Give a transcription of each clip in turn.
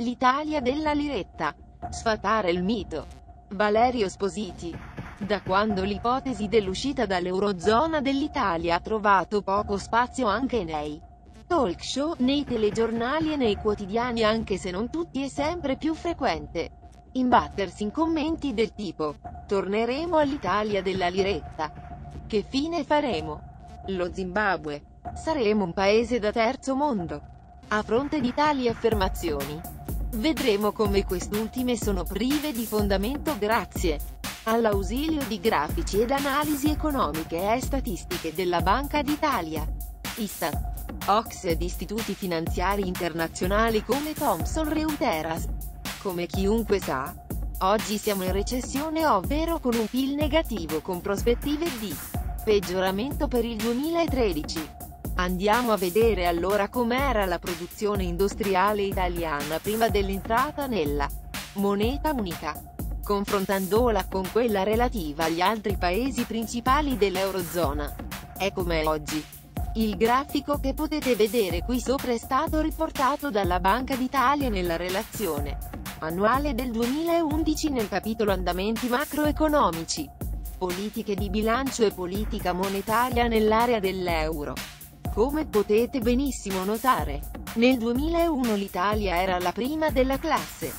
L'Italia della liretta. Sfatare il mito. Valerio Spositi. Da quando l'ipotesi dell'uscita dall'Eurozona dell'Italia ha trovato poco spazio anche nei talk show, nei telegiornali e nei quotidiani anche se non tutti è sempre più frequente. Imbattersi in commenti del tipo «Torneremo all'Italia della liretta». Che fine faremo? Lo Zimbabwe. Saremo un paese da terzo mondo. A fronte di tali affermazioni, vedremo come quest'ultime sono prive di fondamento grazie all'ausilio di grafici ed analisi economiche e statistiche della Banca d'Italia, Istat, Ox ed istituti finanziari internazionali come Thomson Reuters. Come chiunque sa, oggi siamo in recessione ovvero con un PIL negativo con prospettive di peggioramento per il 2013. Andiamo a vedere allora com'era la produzione industriale italiana prima dell'entrata nella moneta unica, confrontandola con quella relativa agli altri paesi principali dell'Eurozona. È come oggi. Il grafico che potete vedere qui sopra è stato riportato dalla Banca d'Italia nella relazione annuale del 2011 nel capitolo Andamenti macroeconomici, politiche di bilancio e politica monetaria nell'area dell'euro. Come potete benissimo notare, nel 2001 l'Italia era la prima della classe,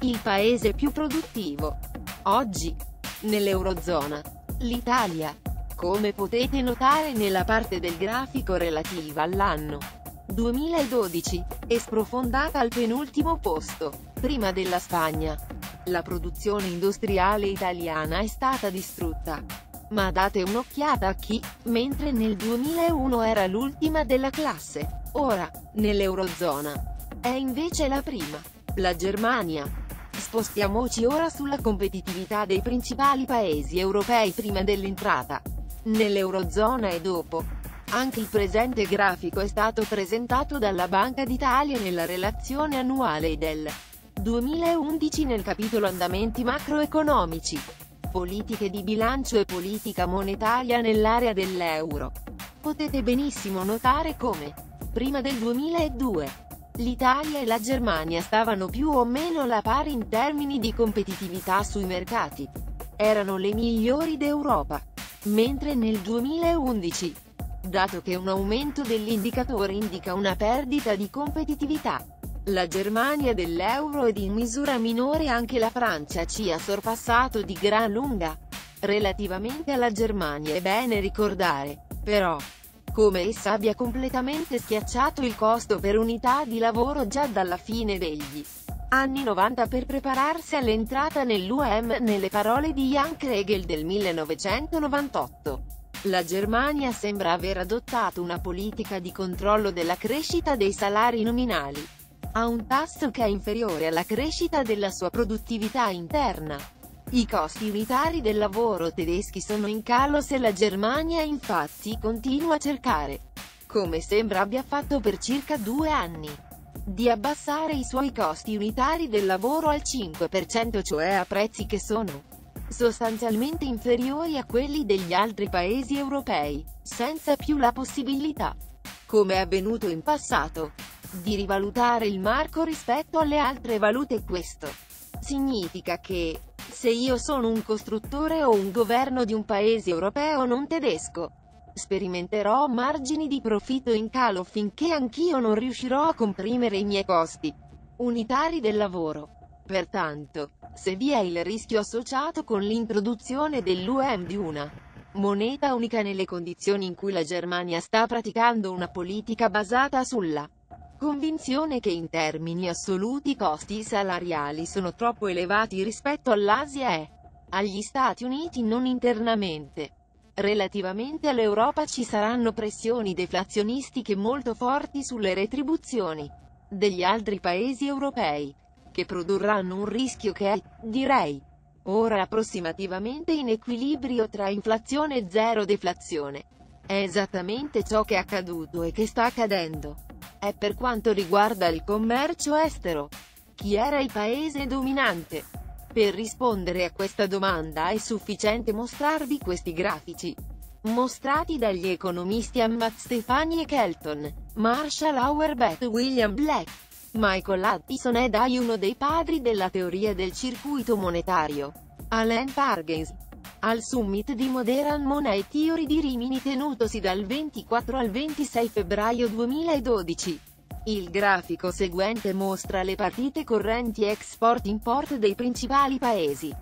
il paese più produttivo. Oggi, nell'Eurozona, l'Italia, come potete notare nella parte del grafico relativa all'anno 2012, è sprofondata al penultimo posto, prima della Spagna. La produzione industriale italiana è stata distrutta. Ma date un'occhiata a chi, mentre nel 2001 era l'ultima della classe, ora, nell'Eurozona, è invece la prima. La Germania. Spostiamoci ora sulla competitività dei principali paesi europei prima dell'entrata nell'Eurozona e dopo. Anche il presente grafico è stato presentato dalla Banca d'Italia nella relazione annuale del 2011 nel capitolo Andamenti macroeconomici politiche di bilancio e politica monetaria nell'area dell'euro. Potete benissimo notare come, prima del 2002, l'Italia e la Germania stavano più o meno alla pari in termini di competitività sui mercati. Erano le migliori d'Europa. Mentre nel 2011, dato che un aumento dell'indicatore indica una perdita di competitività, la Germania dell'euro ed in misura minore anche la Francia ci ha sorpassato di gran lunga. Relativamente alla Germania è bene ricordare, però, come essa abbia completamente schiacciato il costo per unità di lavoro già dalla fine degli anni 90 per prepararsi all'entrata nell'UEM nelle parole di Jan Kregel del 1998. La Germania sembra aver adottato una politica di controllo della crescita dei salari nominali ha un tasso che è inferiore alla crescita della sua produttività interna. I costi unitari del lavoro tedeschi sono in calo se la Germania infatti continua a cercare, come sembra abbia fatto per circa due anni, di abbassare i suoi costi unitari del lavoro al 5% cioè a prezzi che sono sostanzialmente inferiori a quelli degli altri paesi europei, senza più la possibilità, come è avvenuto in passato, di rivalutare il marco rispetto alle altre valute questo significa che, se io sono un costruttore o un governo di un paese europeo non tedesco, sperimenterò margini di profitto in calo finché anch'io non riuscirò a comprimere i miei costi unitari del lavoro. Pertanto, se vi è il rischio associato con l'introduzione dell'UEM di una moneta unica nelle condizioni in cui la Germania sta praticando una politica basata sulla Convinzione che in termini assoluti i costi salariali sono troppo elevati rispetto all'Asia e agli Stati Uniti non internamente. Relativamente all'Europa ci saranno pressioni deflazionistiche molto forti sulle retribuzioni degli altri paesi europei, che produrranno un rischio che è, direi, ora approssimativamente in equilibrio tra inflazione e zero deflazione. È esattamente ciò che è accaduto e che sta accadendo. E per quanto riguarda il commercio estero, chi era il paese dominante? Per rispondere a questa domanda è sufficiente mostrarvi questi grafici, mostrati dagli economisti Amat Stefani e Kelton, Marshall Auerbach e William Black. Michael Addison è dai uno dei padri della teoria del circuito monetario. Alan Pargens. Al summit di Modern Money Theory di Rimini tenutosi dal 24 al 26 febbraio 2012. Il grafico seguente mostra le partite correnti export-import dei principali paesi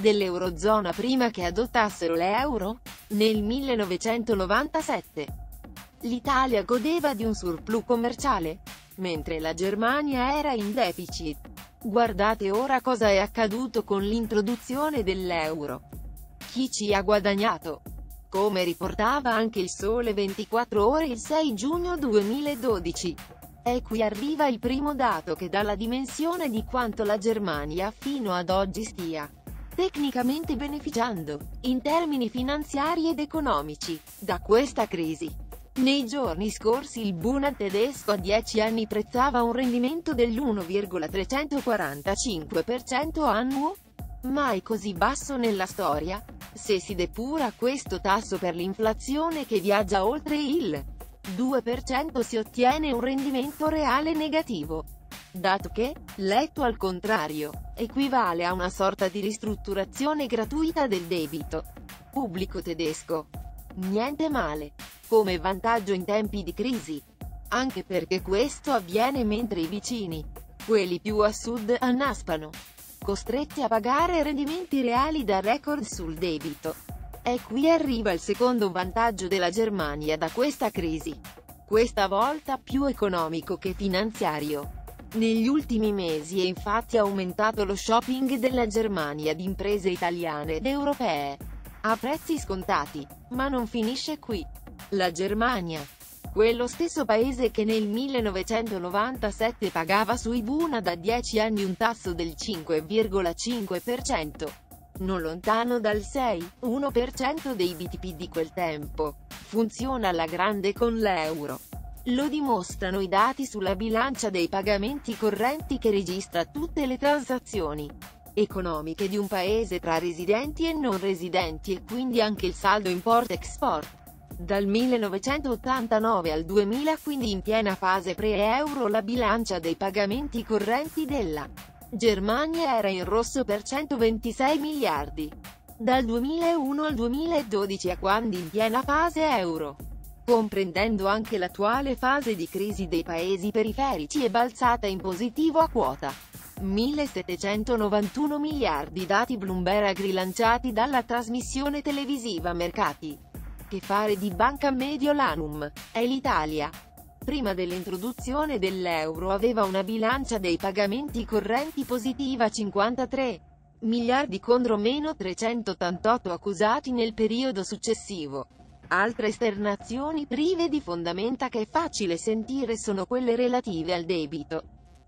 dell'Eurozona prima che adottassero l'euro, nel 1997. L'Italia godeva di un surplus commerciale, mentre la Germania era in deficit. Guardate ora cosa è accaduto con l'introduzione dell'euro. Chi ci ha guadagnato? Come riportava anche il Sole 24 Ore il 6 giugno 2012. E qui arriva il primo dato che dà la dimensione di quanto la Germania fino ad oggi stia tecnicamente beneficiando, in termini finanziari ed economici, da questa crisi. Nei giorni scorsi il Bund tedesco a 10 anni prezzava un rendimento dell'1,345% annuo, mai così basso nella storia, se si depura questo tasso per l'inflazione che viaggia oltre il 2% si ottiene un rendimento reale negativo dato che, letto al contrario, equivale a una sorta di ristrutturazione gratuita del debito pubblico tedesco. Niente male. Come vantaggio in tempi di crisi. Anche perché questo avviene mentre i vicini, quelli più a sud, annaspano, costretti a pagare rendimenti reali da record sul debito. E qui arriva il secondo vantaggio della Germania da questa crisi. Questa volta più economico che finanziario. Negli ultimi mesi è infatti aumentato lo shopping della Germania di imprese italiane ed europee a prezzi scontati. Ma non finisce qui. La Germania, quello stesso paese che nel 1997 pagava sui Buna da 10 anni un tasso del 5,5%, non lontano dal 6,1% dei BTP di quel tempo, funziona alla grande con l'euro. Lo dimostrano i dati sulla bilancia dei pagamenti correnti che registra tutte le transazioni economiche di un paese tra residenti e non residenti e quindi anche il saldo import-export. Dal 1989 al 2000 quindi in piena fase pre-euro la bilancia dei pagamenti correnti della Germania era in rosso per 126 miliardi. Dal 2001 al 2012 a quando in piena fase euro comprendendo anche l'attuale fase di crisi dei paesi periferici è balzata in positivo a quota 1791 miliardi dati Bloomberg rilanciati dalla trasmissione televisiva Mercati. Che fare di Banca Mediolanum? È l'Italia. Prima dell'introduzione dell'euro aveva una bilancia dei pagamenti correnti positiva 53 miliardi contro meno 388 accusati nel periodo successivo. Altre esternazioni prive di fondamenta che è facile sentire sono quelle relative al debito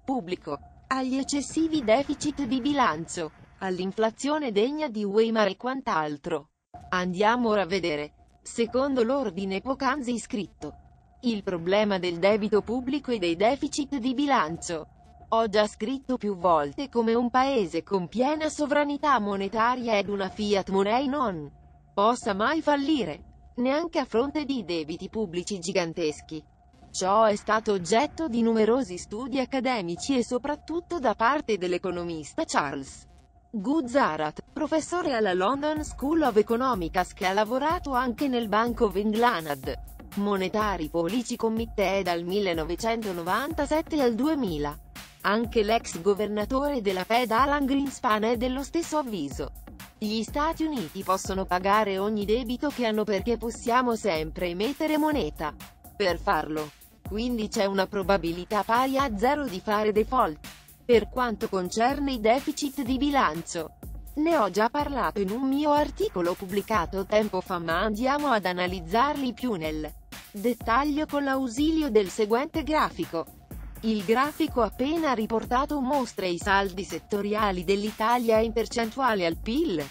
pubblico, agli eccessivi deficit di bilancio, all'inflazione degna di Weimar e quant'altro. Andiamo ora a vedere, secondo l'ordine poc'anzi iscritto, il problema del debito pubblico e dei deficit di bilancio. Ho già scritto più volte come un paese con piena sovranità monetaria ed una fiat money non possa mai fallire neanche a fronte di debiti pubblici giganteschi. Ciò è stato oggetto di numerosi studi accademici e soprattutto da parte dell'economista Charles Guzarat, professore alla London School of Economics che ha lavorato anche nel Bank of England Monetary Policy Committee dal 1997 al 2000. Anche l'ex governatore della Fed Alan Greenspan è dello stesso avviso. Gli Stati Uniti possono pagare ogni debito che hanno perché possiamo sempre emettere moneta. Per farlo. Quindi c'è una probabilità pari a zero di fare default. Per quanto concerne i deficit di bilancio. Ne ho già parlato in un mio articolo pubblicato tempo fa ma andiamo ad analizzarli più nel dettaglio con l'ausilio del seguente grafico. Il grafico appena riportato mostra i saldi settoriali dell'Italia in percentuale al PIL.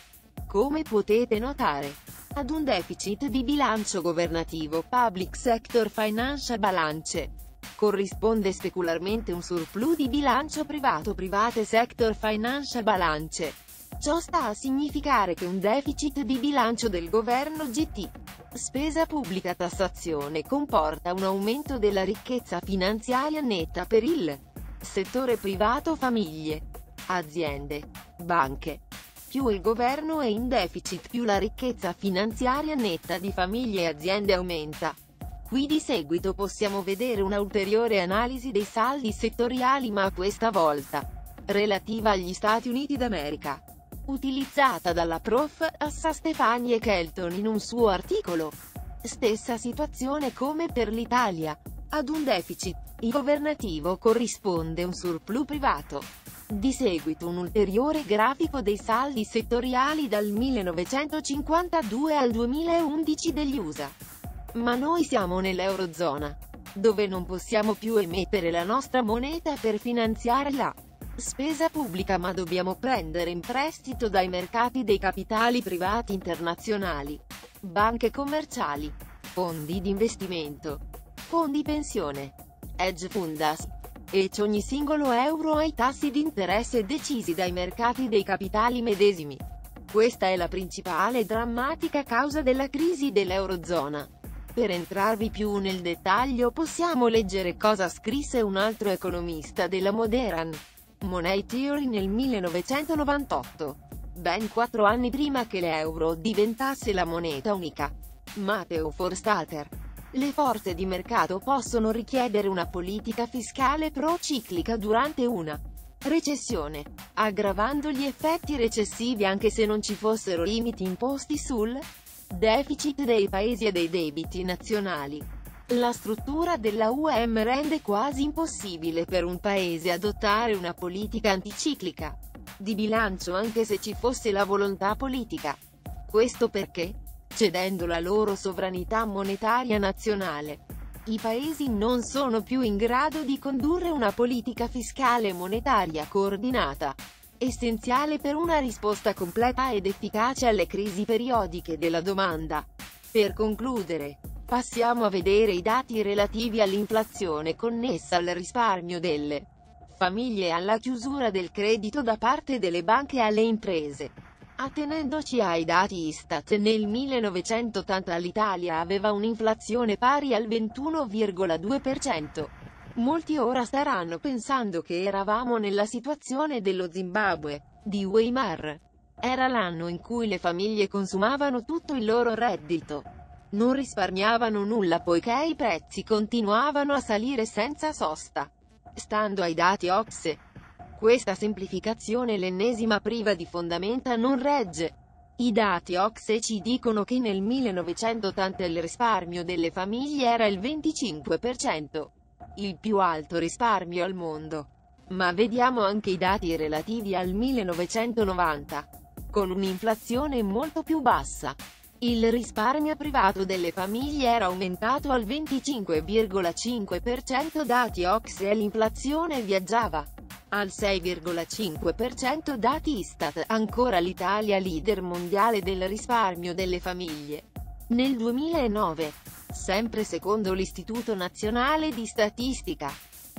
Come potete notare, ad un deficit di bilancio governativo Public Sector Financial Balance corrisponde specularmente un surplus di bilancio privato Private Sector Financial Balance. Ciò sta a significare che un deficit di bilancio del governo GT Spesa pubblica tassazione comporta un aumento della ricchezza finanziaria netta per il settore privato famiglie, aziende, banche. Più il governo è in deficit più la ricchezza finanziaria netta di famiglie e aziende aumenta. Qui di seguito possiamo vedere una ulteriore analisi dei saldi settoriali ma questa volta relativa agli Stati Uniti d'America, utilizzata dalla prof. Assa Stefani e Kelton in un suo articolo. Stessa situazione come per l'Italia. Ad un deficit governativo corrisponde un surplus privato. Di seguito un ulteriore grafico dei saldi settoriali dal 1952 al 2011 degli USA. Ma noi siamo nell'Eurozona, dove non possiamo più emettere la nostra moneta per finanziare la spesa pubblica ma dobbiamo prendere in prestito dai mercati dei capitali privati internazionali, banche commerciali, fondi di investimento, fondi pensione, hedge funds, e ogni singolo euro ha i tassi di interesse decisi dai mercati dei capitali medesimi. Questa è la principale e drammatica causa della crisi dell'Eurozona. Per entrarvi più nel dettaglio possiamo leggere cosa scrisse un altro economista della Modern Money Theory nel 1998, ben quattro anni prima che l'euro diventasse la moneta unica. Matteo Forstater. Le forze di mercato possono richiedere una politica fiscale prociclica durante una recessione, aggravando gli effetti recessivi anche se non ci fossero limiti imposti sul deficit dei paesi e dei debiti nazionali. La struttura della UM rende quasi impossibile per un paese adottare una politica anticiclica di bilancio anche se ci fosse la volontà politica. Questo perché, cedendo la loro sovranità monetaria nazionale, i paesi non sono più in grado di condurre una politica fiscale e monetaria coordinata, essenziale per una risposta completa ed efficace alle crisi periodiche della domanda. Per concludere, Passiamo a vedere i dati relativi all'inflazione connessa al risparmio delle famiglie e alla chiusura del credito da parte delle banche alle imprese. Attenendoci ai dati Istat, nel 1980 l'Italia aveva un'inflazione pari al 21,2%. Molti ora staranno pensando che eravamo nella situazione dello Zimbabwe, di Weimar. Era l'anno in cui le famiglie consumavano tutto il loro reddito non risparmiavano nulla poiché i prezzi continuavano a salire senza sosta. Stando ai dati OXE, questa semplificazione l'ennesima priva di fondamenta non regge. I dati OXE ci dicono che nel 1980 il risparmio delle famiglie era il 25%, il più alto risparmio al mondo. Ma vediamo anche i dati relativi al 1990, con un'inflazione molto più bassa. Il risparmio privato delle famiglie era aumentato al 25,5% dati OXE e l'inflazione viaggiava al 6,5% dati Istat, ancora l'Italia leader mondiale del risparmio delle famiglie. Nel 2009, sempre secondo l'Istituto Nazionale di Statistica,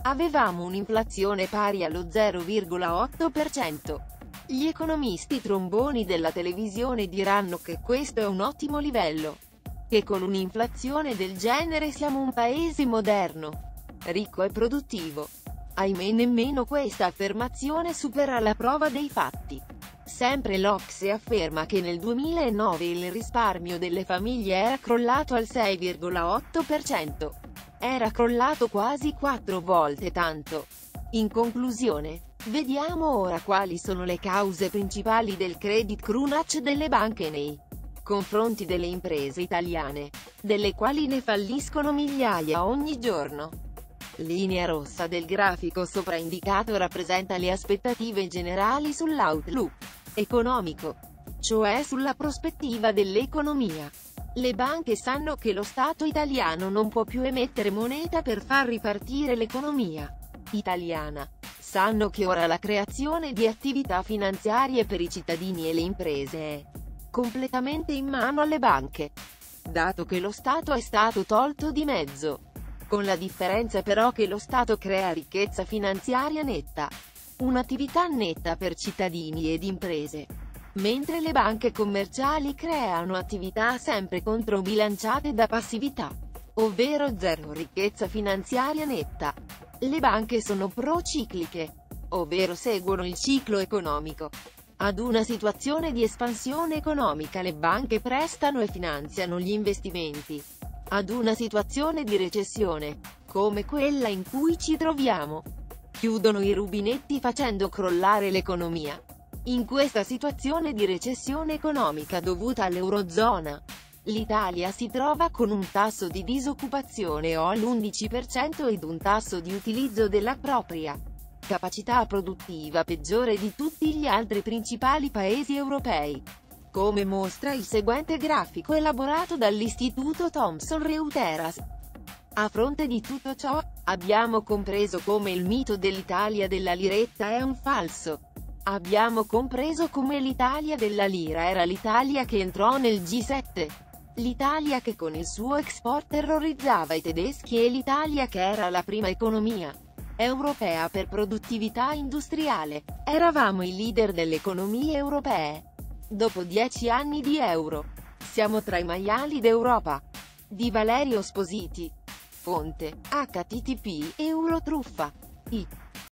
avevamo un'inflazione pari allo 0,8%. Gli economisti tromboni della televisione diranno che questo è un ottimo livello. Che con un'inflazione del genere siamo un paese moderno, ricco e produttivo. Ahimè nemmeno questa affermazione supera la prova dei fatti. Sempre l'Ocse afferma che nel 2009 il risparmio delle famiglie era crollato al 6,8%. Era crollato quasi quattro volte tanto. In conclusione, Vediamo ora quali sono le cause principali del credit crunch delle banche nei confronti delle imprese italiane, delle quali ne falliscono migliaia ogni giorno. Linea rossa del grafico sopraindicato rappresenta le aspettative generali sull'outlook economico, cioè sulla prospettiva dell'economia. Le banche sanno che lo Stato italiano non può più emettere moneta per far ripartire l'economia italiana sanno che ora la creazione di attività finanziarie per i cittadini e le imprese è completamente in mano alle banche, dato che lo Stato è stato tolto di mezzo. Con la differenza però che lo Stato crea ricchezza finanziaria netta, un'attività netta per cittadini ed imprese, mentre le banche commerciali creano attività sempre controbilanciate da passività, ovvero zero ricchezza finanziaria netta. Le banche sono procicliche, ovvero seguono il ciclo economico. Ad una situazione di espansione economica le banche prestano e finanziano gli investimenti. Ad una situazione di recessione, come quella in cui ci troviamo, chiudono i rubinetti facendo crollare l'economia. In questa situazione di recessione economica dovuta all'Eurozona, l'Italia si trova con un tasso di disoccupazione o all'11% ed un tasso di utilizzo della propria capacità produttiva peggiore di tutti gli altri principali paesi europei. Come mostra il seguente grafico elaborato dall'Istituto Thomson Reuters. A fronte di tutto ciò, abbiamo compreso come il mito dell'Italia della liretta è un falso. Abbiamo compreso come l'Italia della lira era l'Italia che entrò nel G7. L'Italia che con il suo export terrorizzava i tedeschi e l'Italia che era la prima economia europea per produttività industriale. Eravamo i leader delle economie europee. Dopo dieci anni di euro, siamo tra i maiali d'Europa. Di Valerio Spositi. Fonte, http, Eurotruffa. I.